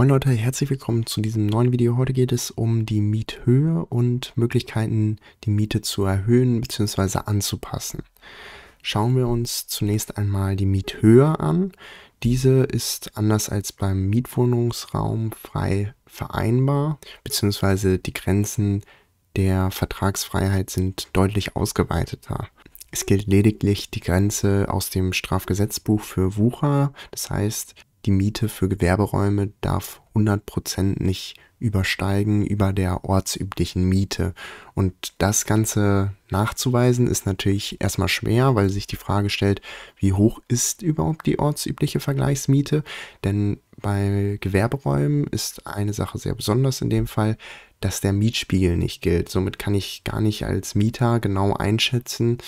Moin Leute, herzlich willkommen zu diesem neuen Video. Heute geht es um die Miethöhe und Möglichkeiten, die Miete zu erhöhen bzw. anzupassen. Schauen wir uns zunächst einmal die Miethöhe an. Diese ist anders als beim Mietwohnungsraum frei vereinbar bzw. die Grenzen der Vertragsfreiheit sind deutlich ausgeweiteter. Es gilt lediglich die Grenze aus dem Strafgesetzbuch für Wucher. Das heißt, die Miete für Gewerberäume darf 100% nicht übersteigen über der ortsüblichen Miete. Und das Ganze nachzuweisen ist natürlich erstmal schwer, weil sich die Frage stellt, wie hoch ist überhaupt die ortsübliche Vergleichsmiete? Denn bei Gewerberäumen ist eine Sache sehr besonders in dem Fall, dass der Mietspiegel nicht gilt. Somit kann ich gar nicht als Mieter genau einschätzen,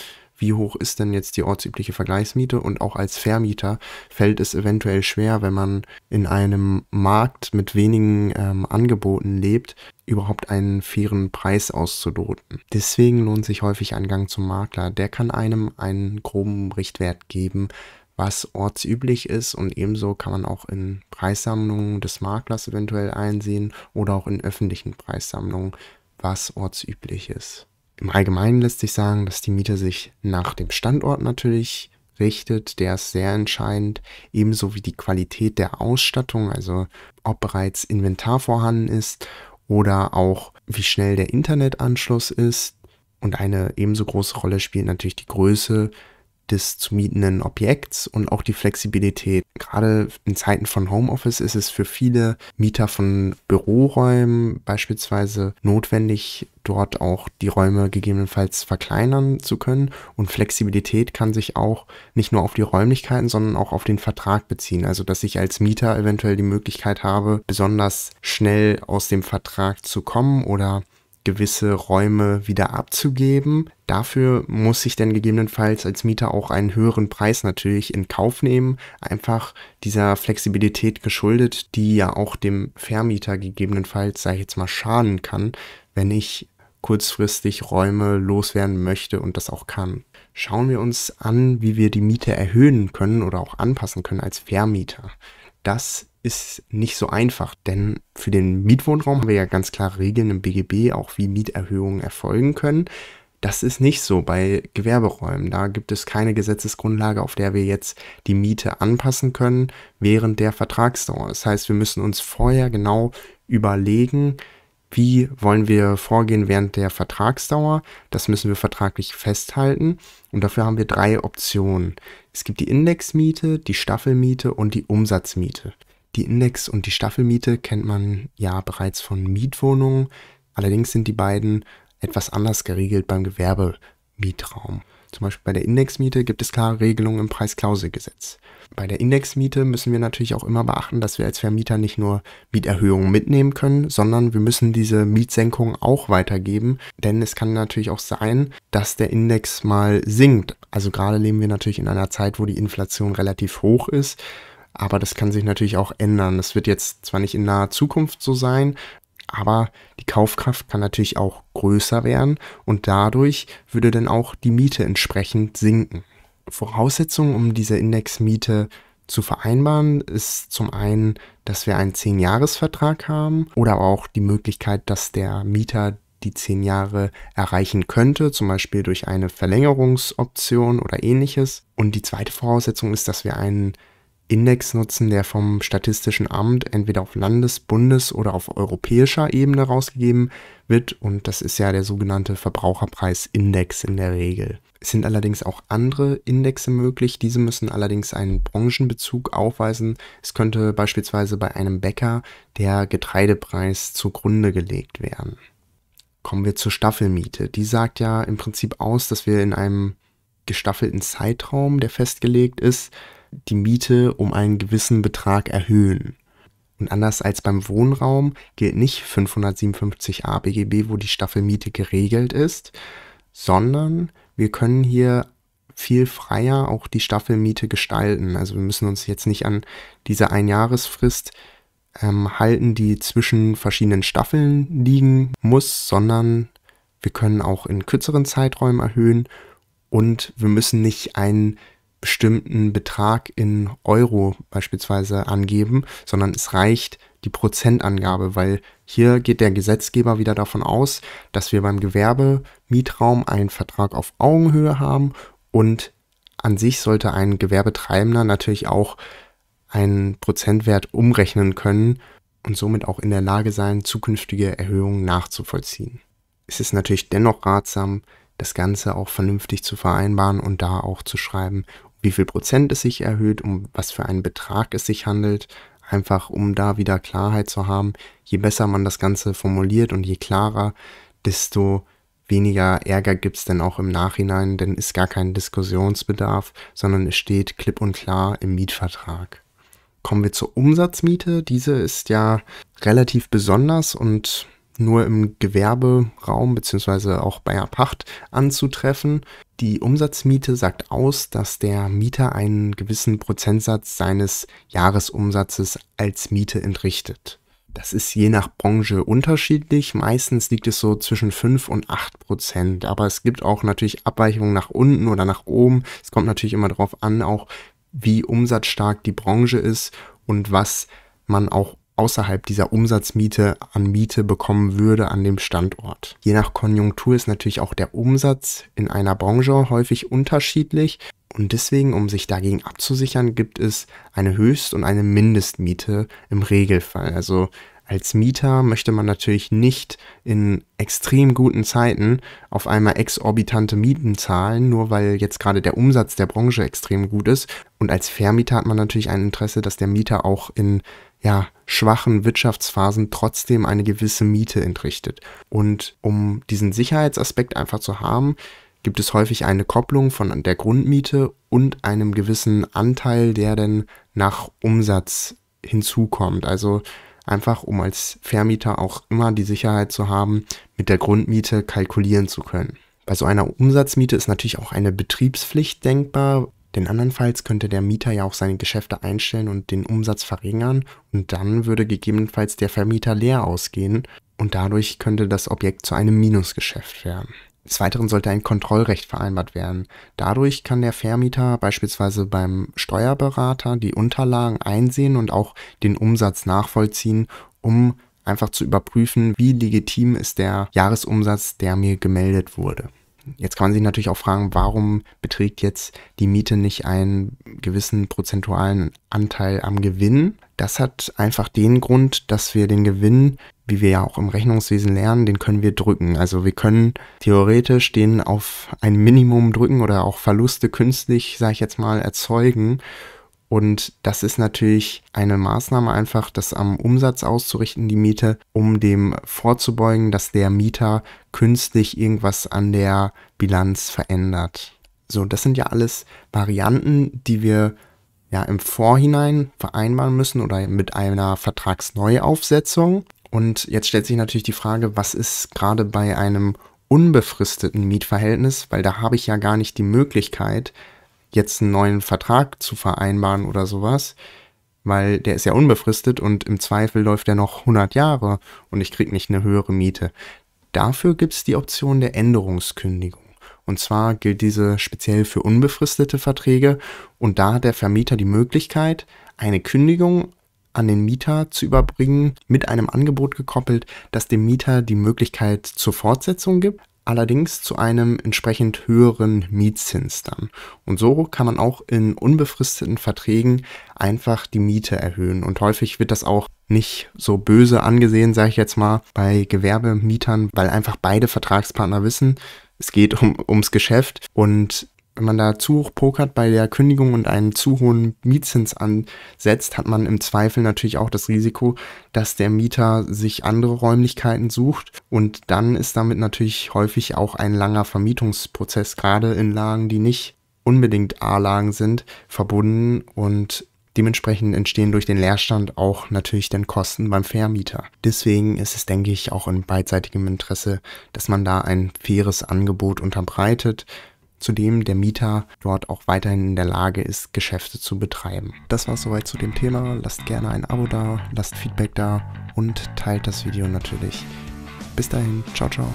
wie hoch ist denn jetzt die ortsübliche Vergleichsmiete und auch als Vermieter fällt es eventuell schwer, wenn man in einem Markt mit wenigen ähm, Angeboten lebt, überhaupt einen fairen Preis auszuloten. Deswegen lohnt sich häufig ein Gang zum Makler. Der kann einem einen groben Richtwert geben, was ortsüblich ist und ebenso kann man auch in Preissammlungen des Maklers eventuell einsehen oder auch in öffentlichen Preissammlungen, was ortsüblich ist. Im Allgemeinen lässt sich sagen, dass die Miete sich nach dem Standort natürlich richtet. Der ist sehr entscheidend, ebenso wie die Qualität der Ausstattung, also ob bereits Inventar vorhanden ist oder auch wie schnell der Internetanschluss ist. Und eine ebenso große Rolle spielt natürlich die Größe des zu mietenden Objekts und auch die Flexibilität. Gerade in Zeiten von Homeoffice ist es für viele Mieter von Büroräumen beispielsweise notwendig, dort auch die Räume gegebenenfalls verkleinern zu können. Und Flexibilität kann sich auch nicht nur auf die Räumlichkeiten, sondern auch auf den Vertrag beziehen. Also dass ich als Mieter eventuell die Möglichkeit habe, besonders schnell aus dem Vertrag zu kommen oder gewisse Räume wieder abzugeben. Dafür muss ich dann gegebenenfalls als Mieter auch einen höheren Preis natürlich in Kauf nehmen, einfach dieser Flexibilität geschuldet, die ja auch dem Vermieter gegebenenfalls, sage ich jetzt mal, schaden kann, wenn ich kurzfristig Räume loswerden möchte und das auch kann. Schauen wir uns an, wie wir die Miete erhöhen können oder auch anpassen können als Vermieter. Das ist nicht so einfach, denn für den Mietwohnraum haben wir ja ganz klare Regeln im BGB, auch wie Mieterhöhungen erfolgen können. Das ist nicht so bei Gewerberäumen. Da gibt es keine Gesetzesgrundlage, auf der wir jetzt die Miete anpassen können während der Vertragsdauer. Das heißt, wir müssen uns vorher genau überlegen, wie wollen wir vorgehen während der Vertragsdauer. Das müssen wir vertraglich festhalten. Und dafür haben wir drei Optionen. Es gibt die Indexmiete, die Staffelmiete und die Umsatzmiete. Die Index- und die Staffelmiete kennt man ja bereits von Mietwohnungen. Allerdings sind die beiden etwas anders geregelt beim Gewerbemietraum. Zum Beispiel bei der Indexmiete gibt es klare Regelungen im Preisklauselgesetz. Bei der Indexmiete müssen wir natürlich auch immer beachten, dass wir als Vermieter nicht nur Mieterhöhungen mitnehmen können, sondern wir müssen diese Mietsenkung auch weitergeben, denn es kann natürlich auch sein, dass der Index mal sinkt. Also gerade leben wir natürlich in einer Zeit, wo die Inflation relativ hoch ist aber das kann sich natürlich auch ändern. Das wird jetzt zwar nicht in naher Zukunft so sein, aber die Kaufkraft kann natürlich auch größer werden und dadurch würde dann auch die Miete entsprechend sinken. Voraussetzung, um diese Indexmiete zu vereinbaren, ist zum einen, dass wir einen 10-Jahres-Vertrag haben oder auch die Möglichkeit, dass der Mieter die 10 Jahre erreichen könnte, zum Beispiel durch eine Verlängerungsoption oder ähnliches. Und die zweite Voraussetzung ist, dass wir einen Index nutzen, der vom Statistischen Amt entweder auf Landes-, Bundes- oder auf europäischer Ebene rausgegeben wird. Und das ist ja der sogenannte Verbraucherpreisindex in der Regel. Es sind allerdings auch andere Indexe möglich. Diese müssen allerdings einen Branchenbezug aufweisen. Es könnte beispielsweise bei einem Bäcker der Getreidepreis zugrunde gelegt werden. Kommen wir zur Staffelmiete. Die sagt ja im Prinzip aus, dass wir in einem gestaffelten Zeitraum, der festgelegt ist, die Miete um einen gewissen Betrag erhöhen. Und anders als beim Wohnraum gilt nicht 557a BGB, wo die Staffelmiete geregelt ist, sondern wir können hier viel freier auch die Staffelmiete gestalten. Also wir müssen uns jetzt nicht an diese Einjahresfrist ähm, halten, die zwischen verschiedenen Staffeln liegen muss, sondern wir können auch in kürzeren Zeiträumen erhöhen und wir müssen nicht einen bestimmten Betrag in Euro beispielsweise angeben, sondern es reicht die Prozentangabe, weil hier geht der Gesetzgeber wieder davon aus, dass wir beim Gewerbemietraum einen Vertrag auf Augenhöhe haben und an sich sollte ein Gewerbetreibender natürlich auch einen Prozentwert umrechnen können und somit auch in der Lage sein, zukünftige Erhöhungen nachzuvollziehen. Es ist natürlich dennoch ratsam, das Ganze auch vernünftig zu vereinbaren und da auch zu schreiben, wie viel Prozent es sich erhöht, um was für einen Betrag es sich handelt, einfach um da wieder Klarheit zu haben. Je besser man das Ganze formuliert und je klarer, desto weniger Ärger gibt es denn auch im Nachhinein, denn ist gar kein Diskussionsbedarf, sondern es steht klipp und klar im Mietvertrag. Kommen wir zur Umsatzmiete. Diese ist ja relativ besonders und nur im Gewerberaum beziehungsweise auch bei einer Pacht anzutreffen. Die Umsatzmiete sagt aus, dass der Mieter einen gewissen Prozentsatz seines Jahresumsatzes als Miete entrichtet. Das ist je nach Branche unterschiedlich. Meistens liegt es so zwischen 5 und 8 Prozent. Aber es gibt auch natürlich Abweichungen nach unten oder nach oben. Es kommt natürlich immer darauf an, auch wie umsatzstark die Branche ist und was man auch außerhalb dieser Umsatzmiete an Miete bekommen würde an dem Standort. Je nach Konjunktur ist natürlich auch der Umsatz in einer Branche häufig unterschiedlich und deswegen, um sich dagegen abzusichern, gibt es eine Höchst- und eine Mindestmiete im Regelfall. Also als Mieter möchte man natürlich nicht in extrem guten Zeiten auf einmal exorbitante Mieten zahlen, nur weil jetzt gerade der Umsatz der Branche extrem gut ist. Und als Vermieter hat man natürlich ein Interesse, dass der Mieter auch in ja, schwachen Wirtschaftsphasen trotzdem eine gewisse Miete entrichtet. Und um diesen Sicherheitsaspekt einfach zu haben, gibt es häufig eine Kopplung von der Grundmiete und einem gewissen Anteil, der dann nach Umsatz hinzukommt. Also einfach um als Vermieter auch immer die Sicherheit zu haben, mit der Grundmiete kalkulieren zu können. Bei so einer Umsatzmiete ist natürlich auch eine Betriebspflicht denkbar, denn andernfalls könnte der Mieter ja auch seine Geschäfte einstellen und den Umsatz verringern und dann würde gegebenenfalls der Vermieter leer ausgehen und dadurch könnte das Objekt zu einem Minusgeschäft werden. Des Weiteren sollte ein Kontrollrecht vereinbart werden. Dadurch kann der Vermieter beispielsweise beim Steuerberater die Unterlagen einsehen und auch den Umsatz nachvollziehen, um einfach zu überprüfen, wie legitim ist der Jahresumsatz, der mir gemeldet wurde. Jetzt kann man sich natürlich auch fragen, warum beträgt jetzt die Miete nicht einen gewissen prozentualen Anteil am Gewinn? Das hat einfach den Grund, dass wir den Gewinn, wie wir ja auch im Rechnungswesen lernen, den können wir drücken. Also wir können theoretisch den auf ein Minimum drücken oder auch Verluste künstlich, sage ich jetzt mal, erzeugen und das ist natürlich eine Maßnahme einfach, das am Umsatz auszurichten, die Miete, um dem vorzubeugen, dass der Mieter künstlich irgendwas an der Bilanz verändert. So, das sind ja alles Varianten, die wir ja im Vorhinein vereinbaren müssen oder mit einer Vertragsneuaufsetzung. Und jetzt stellt sich natürlich die Frage, was ist gerade bei einem unbefristeten Mietverhältnis, weil da habe ich ja gar nicht die Möglichkeit, jetzt einen neuen Vertrag zu vereinbaren oder sowas, weil der ist ja unbefristet und im Zweifel läuft der noch 100 Jahre und ich krieg nicht eine höhere Miete. Dafür gibt es die Option der Änderungskündigung. Und zwar gilt diese speziell für unbefristete Verträge und da hat der Vermieter die Möglichkeit, eine Kündigung an den Mieter zu überbringen, mit einem Angebot gekoppelt, das dem Mieter die Möglichkeit zur Fortsetzung gibt, allerdings zu einem entsprechend höheren Mietzins dann. Und so kann man auch in unbefristeten Verträgen einfach die Miete erhöhen. Und häufig wird das auch nicht so böse angesehen, sage ich jetzt mal, bei Gewerbemietern, weil einfach beide Vertragspartner wissen, es geht um, ums Geschäft und wenn man da zu hoch pokert bei der Kündigung und einen zu hohen Mietzins ansetzt, hat man im Zweifel natürlich auch das Risiko, dass der Mieter sich andere Räumlichkeiten sucht. Und dann ist damit natürlich häufig auch ein langer Vermietungsprozess, gerade in Lagen, die nicht unbedingt A-Lagen sind, verbunden. Und Dementsprechend entstehen durch den Leerstand auch natürlich dann Kosten beim Vermieter. Deswegen ist es, denke ich, auch in beidseitigem Interesse, dass man da ein faires Angebot unterbreitet, zudem der Mieter dort auch weiterhin in der Lage ist, Geschäfte zu betreiben. Das war soweit zu dem Thema. Lasst gerne ein Abo da, lasst Feedback da und teilt das Video natürlich. Bis dahin, ciao, ciao.